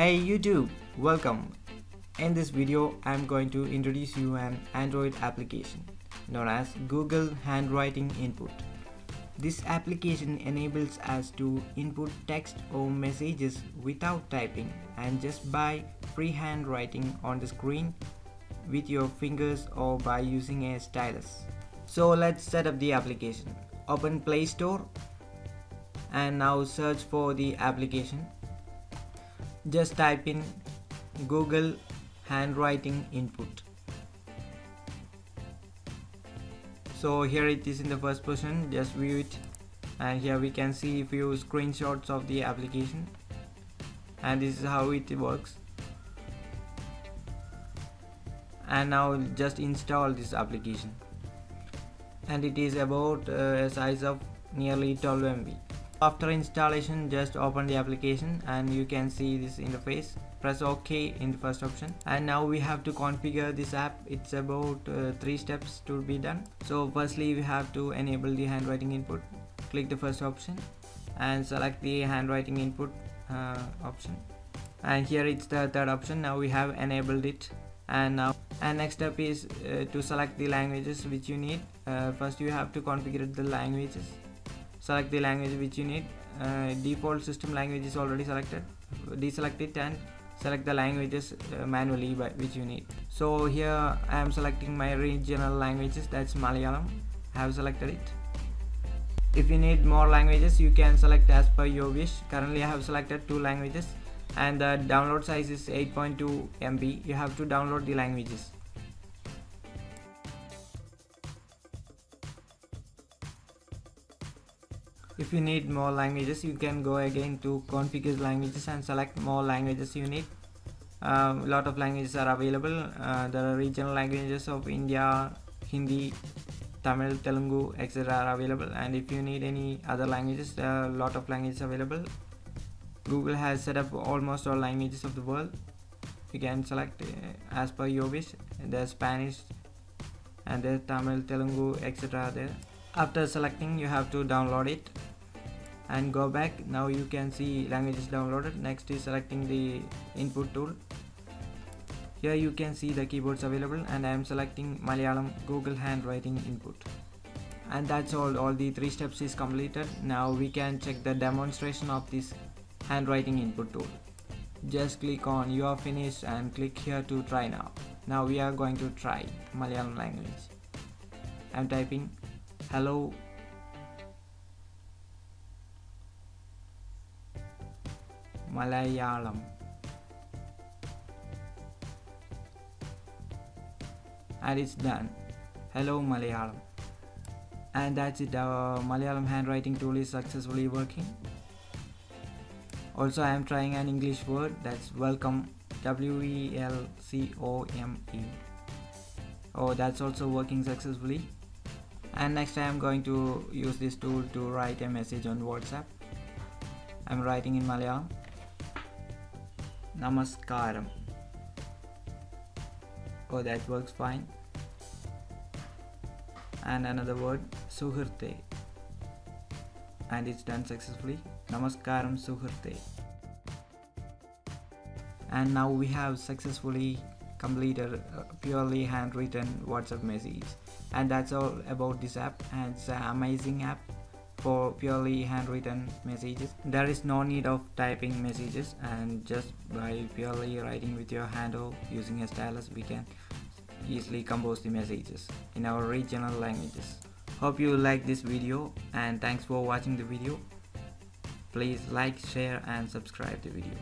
Hey YouTube, welcome. In this video, I'm going to introduce you an Android application known as Google Handwriting Input. This application enables us to input text or messages without typing and just by freehand writing on the screen with your fingers or by using a stylus. So let's set up the application. Open Play Store and now search for the application just type in google handwriting input. So here it is in the first person just view it. And here we can see few screenshots of the application. And this is how it works. And now just install this application. And it is about uh, a size of nearly 12 MB after installation just open the application and you can see this interface. Press ok in the first option. And now we have to configure this app. It's about uh, three steps to be done. So firstly we have to enable the handwriting input. Click the first option and select the handwriting input uh, option. And here it's the third option. Now we have enabled it. And now and next step is uh, to select the languages which you need. Uh, first you have to configure the languages select the language which you need. Uh, default system language is already selected deselect it and select the languages uh, manually by which you need. So here I am selecting my regional languages that's Malayalam. I have selected it. If you need more languages you can select as per your wish. Currently I have selected two languages and the download size is 8.2 MB you have to download the languages if you need more languages you can go again to configure languages and select more languages you need. A uh, lot of languages are available. Uh, are regional languages of India Hindi Tamil Telugu etc are available. And if you need any other languages there are a lot of languages available. Google has set up almost all languages of the world. You can select uh, as per your wish. There's Spanish and there's Tamil Telugu etc there. After selecting you have to download it and go back. Now you can see languages downloaded. Next is selecting the input tool. Here you can see the keyboards available and I am selecting Malayalam Google handwriting input. And that's all. All the three steps is completed. Now we can check the demonstration of this handwriting input tool. Just click on you are finished and click here to try now. Now we are going to try Malayalam language. I'm typing hello Malayalam. And it's done. Hello Malayalam. And that's it. Our Malayalam handwriting tool is successfully working. Also I am trying an English word. That's welcome. W-E-L-C-O-M-E oh that's also working successfully. And next I am going to use this tool to write a message on WhatsApp. I'm writing in Malayalam Namaskaram. Oh, that works fine. And another word, Suhurte. And it's done successfully. Namaskaram Suhurte. And now we have successfully completed a purely handwritten WhatsApp message. And that's all about this app. And it's an amazing app for purely handwritten messages. There is no need of typing messages and just by purely writing with your hand or using a stylus we can easily compose the messages in our regional languages. Hope you like this video and thanks for watching the video. Please like share and subscribe the video